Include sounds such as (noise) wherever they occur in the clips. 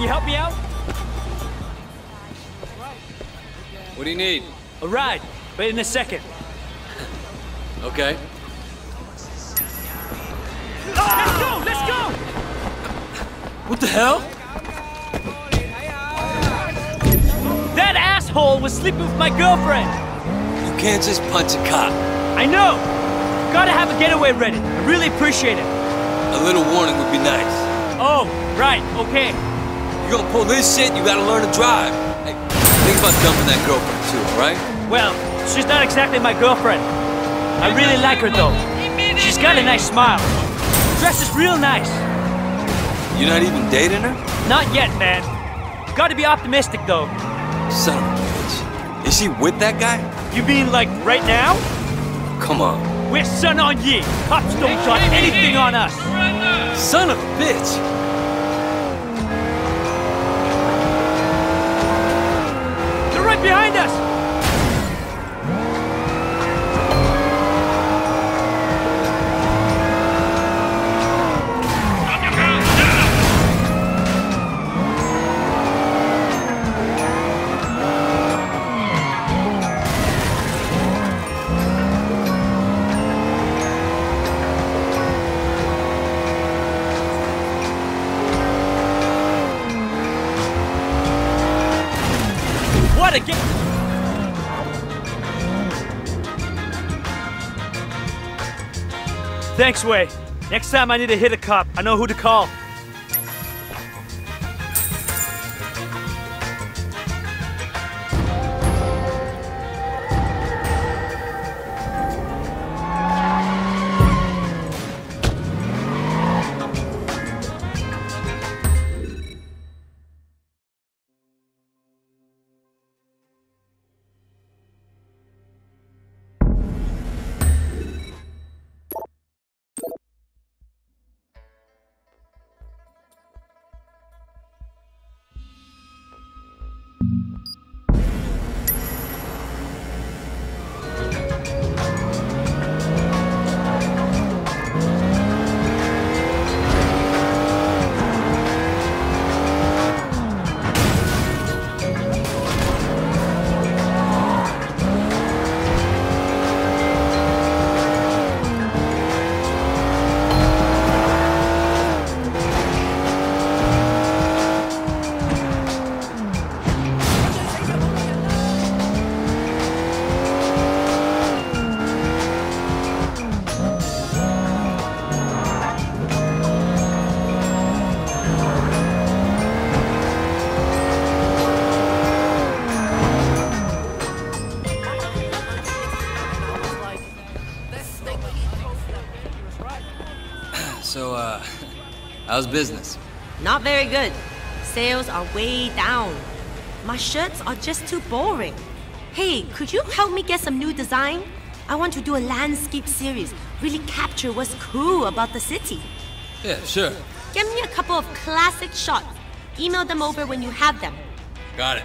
Wait! Can you help me out? What do you need? A ride, but in a second. Okay. Let's go! Let's go! What the hell? That asshole was sleeping with my girlfriend! You can't just punch a cop. I know! Gotta have a getaway ready. I really appreciate it. A little warning would be nice. Oh, right, okay. You gonna pull this shit, you gotta learn to drive. Hey, think about dumping that girlfriend too, alright? Well, she's not exactly my girlfriend. I really like her though. She's got a nice smile. Dresses real nice. You're not even dating her? Not yet, man. Gotta be optimistic though. Son of a bitch. Is she with that guy? You mean like right now? Come on. We're Sun On Yee. Cops don't got anything on us. Son of a bitch! Behind us. Wei. Next time I need to hit a cop, I know who to call. How's business? Not very good. Sales are way down. My shirts are just too boring. Hey, could you help me get some new design? I want to do a landscape series, really capture what's cool about the city. Yeah, sure. Get me a couple of classic shots. Email them over when you have them. Got it.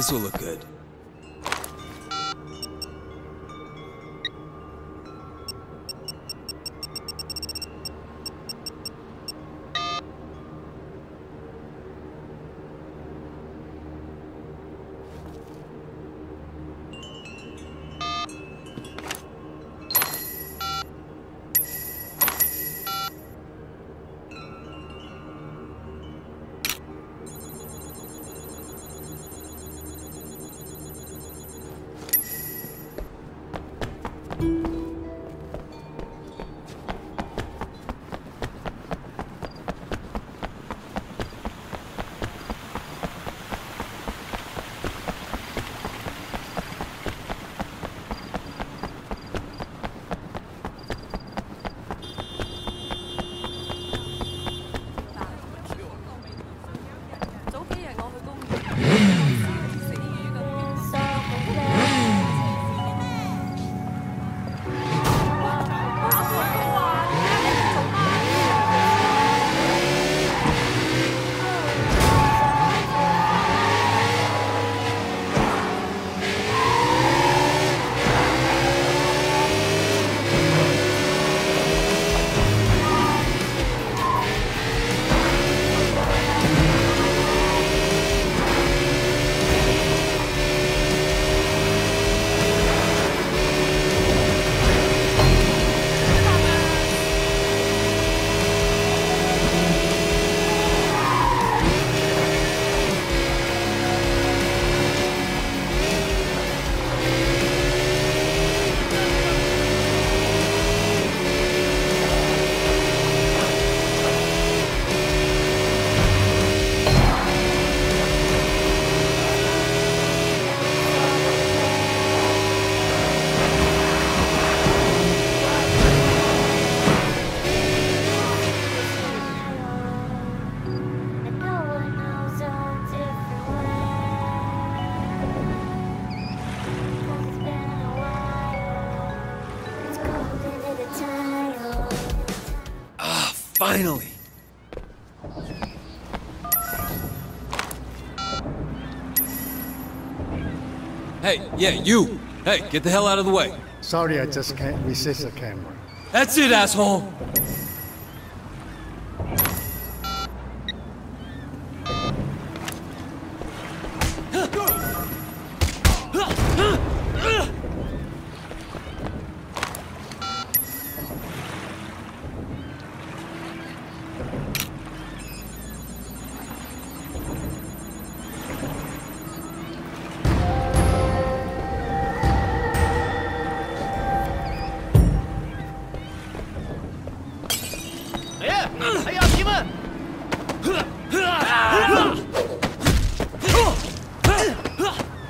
This will look good. Finally. Hey, yeah, you. Hey, get the hell out of the way. Sorry, I just can't resist the camera. That's it, asshole.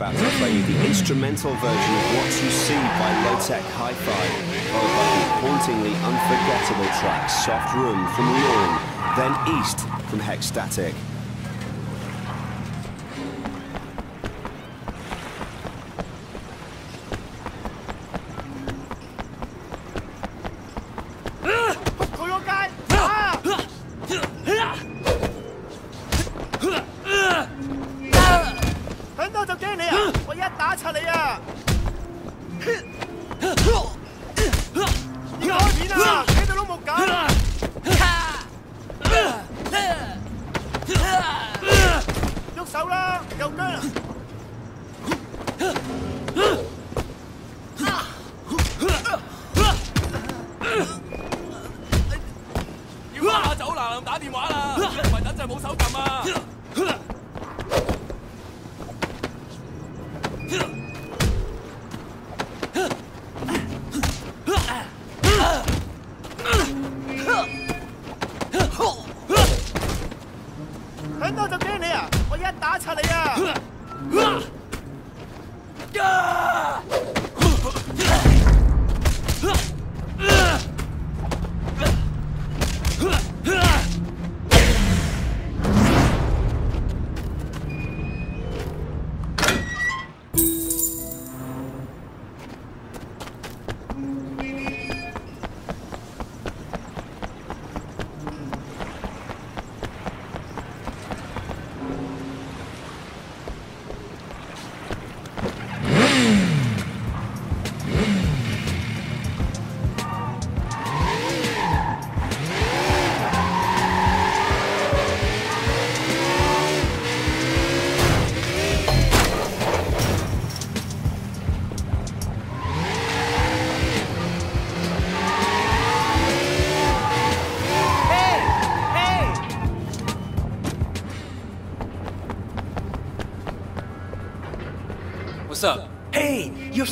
about to play you the instrumental version of What You See by Low-Tech Hi-Fi, followed by the hauntingly unforgettable track Soft Room from Luring, then East from Hexstatic. Yo, girl!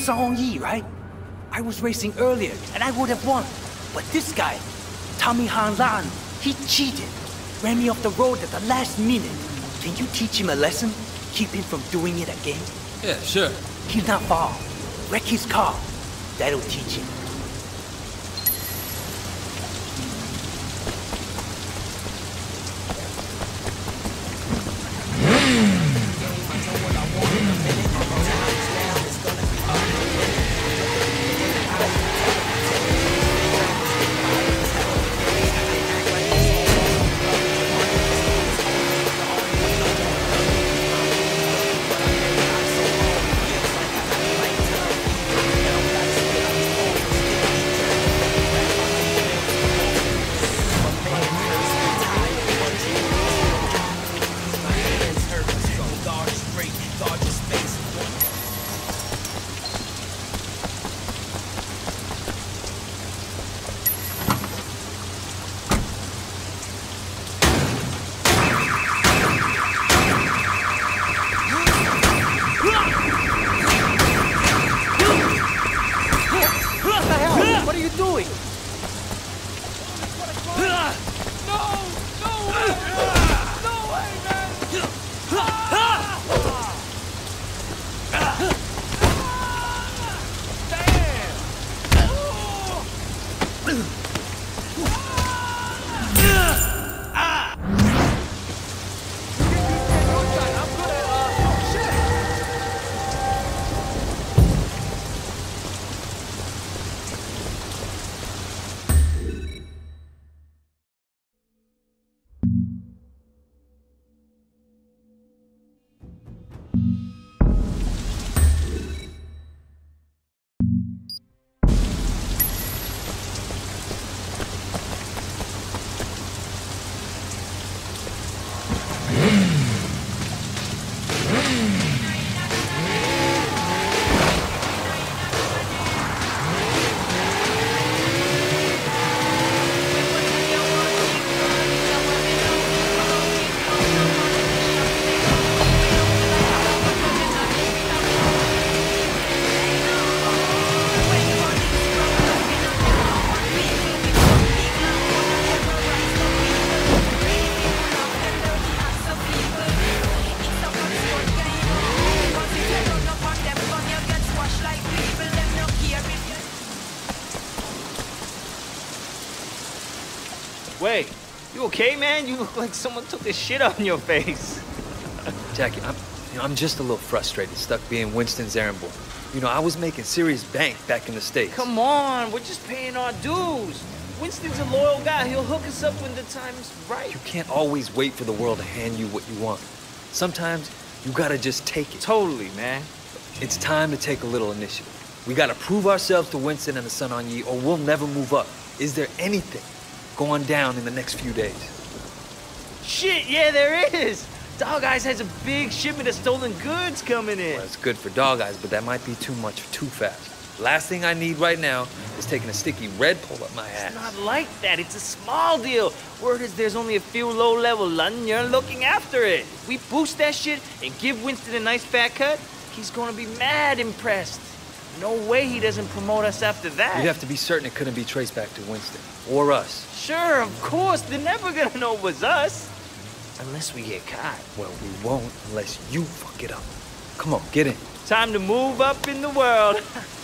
Song Yi, right? I was racing earlier, and I would have won. But this guy, Tommy Han Lan, he cheated. Ran me off the road at the last minute. Can you teach him a lesson? Keep him from doing it again? Yeah, sure. He's not far. Wreck his car. That'll teach him. you Wait, you okay, man? You look like someone took a shit on your face. (laughs) Jackie, I'm, you know, I'm just a little frustrated, stuck being Winston's errand boy. You know, I was making serious bank back in the States. Come on, we're just paying our dues. Winston's a loyal guy. He'll hook us up when the time's right. You can't always wait for the world to hand you what you want. Sometimes you gotta just take it. Totally, man. It's time to take a little initiative. We gotta prove ourselves to Winston and the Sun on Yee, or we'll never move up. Is there anything going down in the next few days? Shit, yeah, there is. Dog Eyes has a big shipment of stolen goods coming in. Well, it's good for dog eyes, but that might be too much too fast. Last thing I need right now is taking a sticky red pole up my ass. It's not like that. It's a small deal. Word is there's only a few low-level London looking after it. If we boost that shit and give Winston a nice fat cut, he's gonna be mad impressed. No way he doesn't promote us after that. You'd have to be certain it couldn't be traced back to Winston or us. Sure, of course. They're never gonna know it was us. Unless we get caught. Well, we won't unless you fuck it up. Come on, get in. Time to move up in the world. (laughs)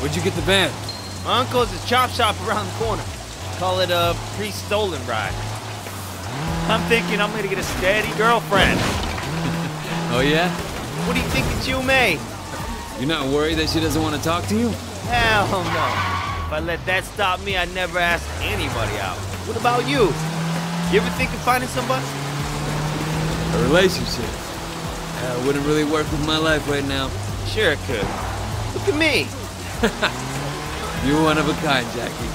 Where'd you get the van? My uncle's a chop shop around the corner. Call it a pre-stolen ride. I'm thinking I'm gonna get a steady girlfriend. (laughs) Oh, yeah? What do you think of you, May? You're not worried that she doesn't want to talk to you? Hell no. If I let that stop me, I'd never ask anybody out. What about you? You ever think of finding somebody? A relationship. Uh, wouldn't really work with my life right now. Sure it could. Look at me. (laughs) You're one of a kind, Jackie.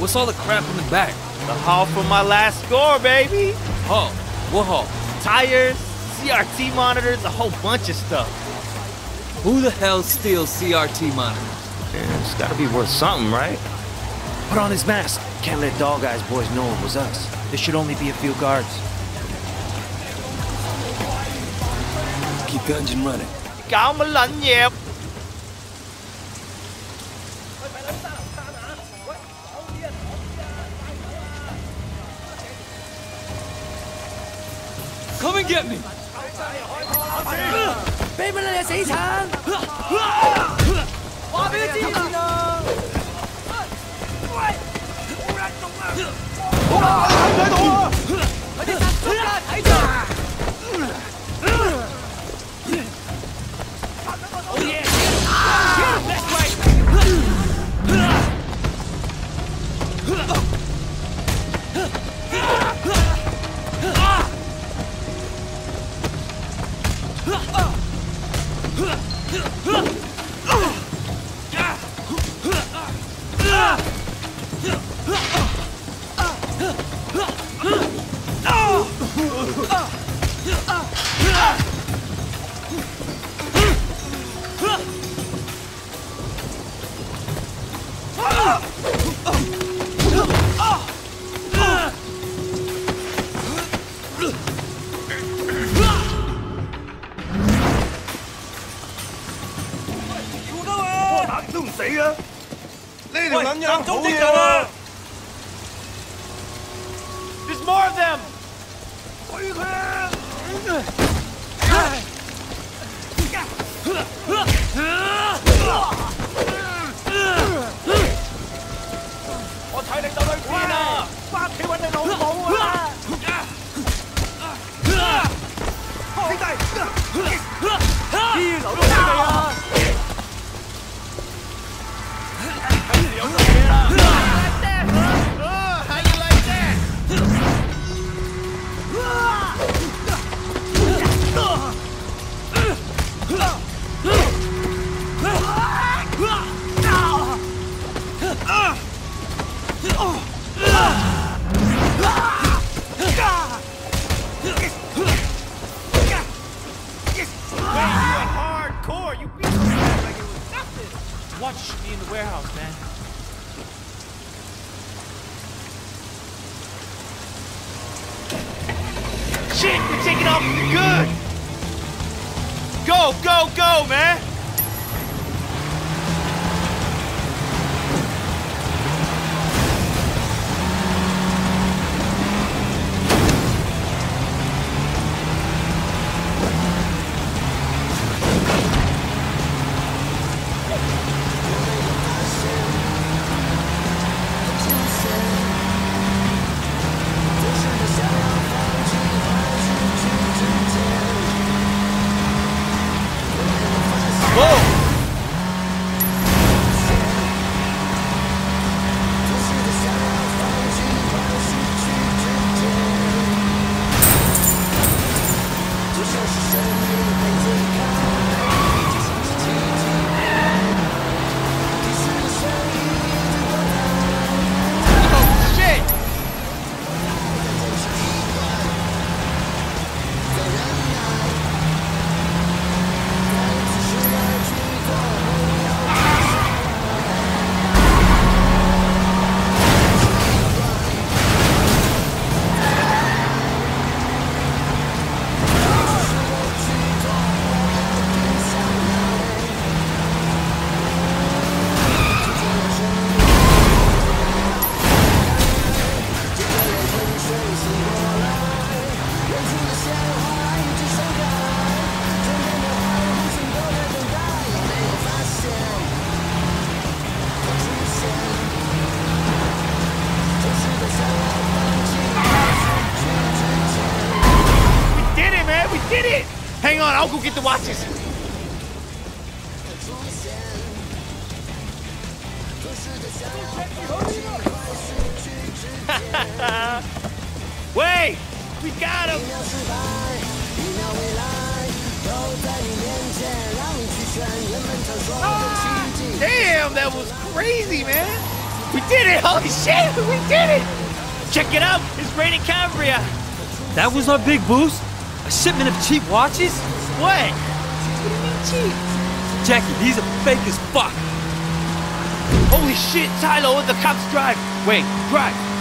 What's all the crap in the back? The haul for my last score, baby. Haul. What haul? Tires, CRT monitors, a whole bunch of stuff. Who the hell steals CRT monitors? It's gotta be worth something, right? Put on his mask. Can't let Dog Eyes boys know it was us. There should only be a few guards. Keep the engine running. 俾乜你死撑？话俾佢知先！冇人动啊！啊！Crazy, man! We did it! Holy shit! We did it! Check it out! It's raining Cambria! That was our big boost? A shipment of cheap watches? What? What do you mean cheap? Jackie, these are fake as fuck. Holy shit, Tylo, the cops drive. Wait, drive.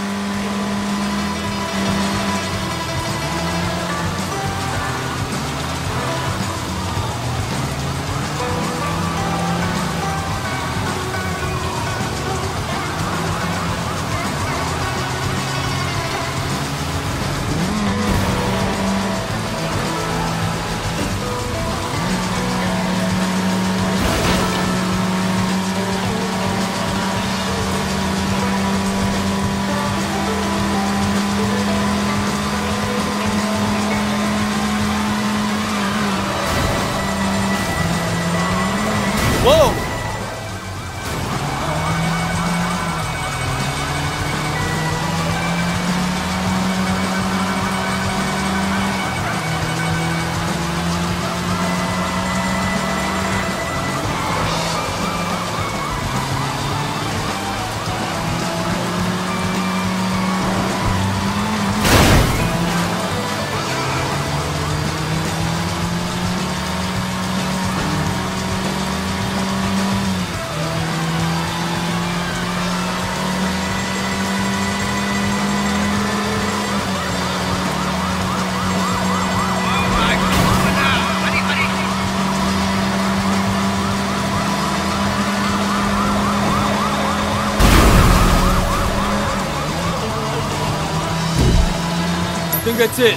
That's it.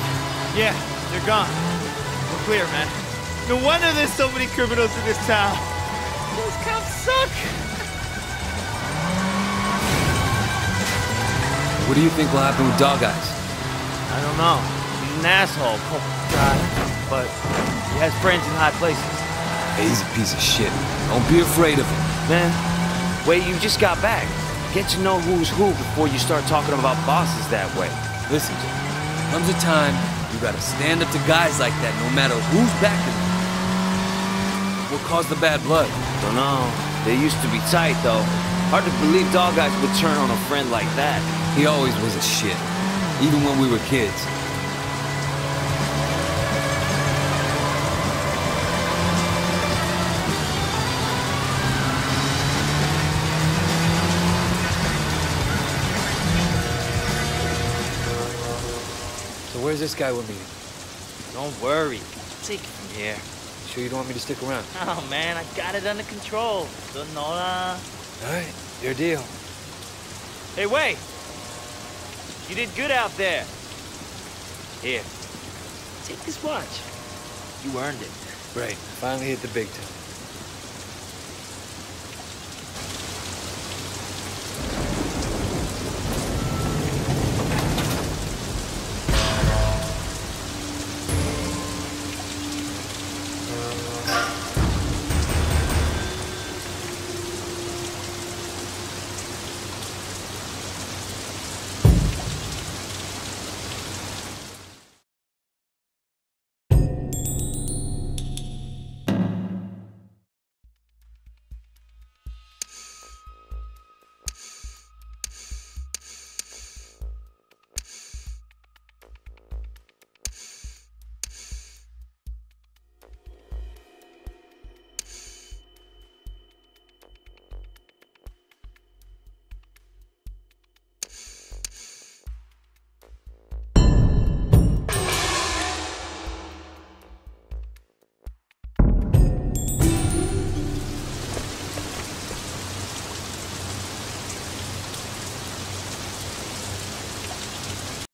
Yeah, they're gone. We're clear, man. No wonder there's so many criminals in this town. Those cops suck. What do you think will happen with Dog Eyes? I don't know. He's an asshole. Oh, God. But he has friends in high places. Hey, he's a piece of shit. Don't be afraid of him. Man, wait, you just got back. Get to know who's who before you start talking about bosses that way. Listen, Jim. Comes a time you gotta stand up to guys like that, no matter who's backing them. What caused the bad blood? Don't know. They used to be tight, though. Hard to believe Dog Eyes would turn on a friend like that. He always was a shit, even when we were kids. Where's this guy we're meeting? Don't worry. Take it from here. Sure you don't want me to stick around? (laughs) Oh, man, I got it under control. Sonora. Uh. All right, your deal. Hey, wait. You did good out there. Here. Take this watch. You earned it. Right, finally hit the big time.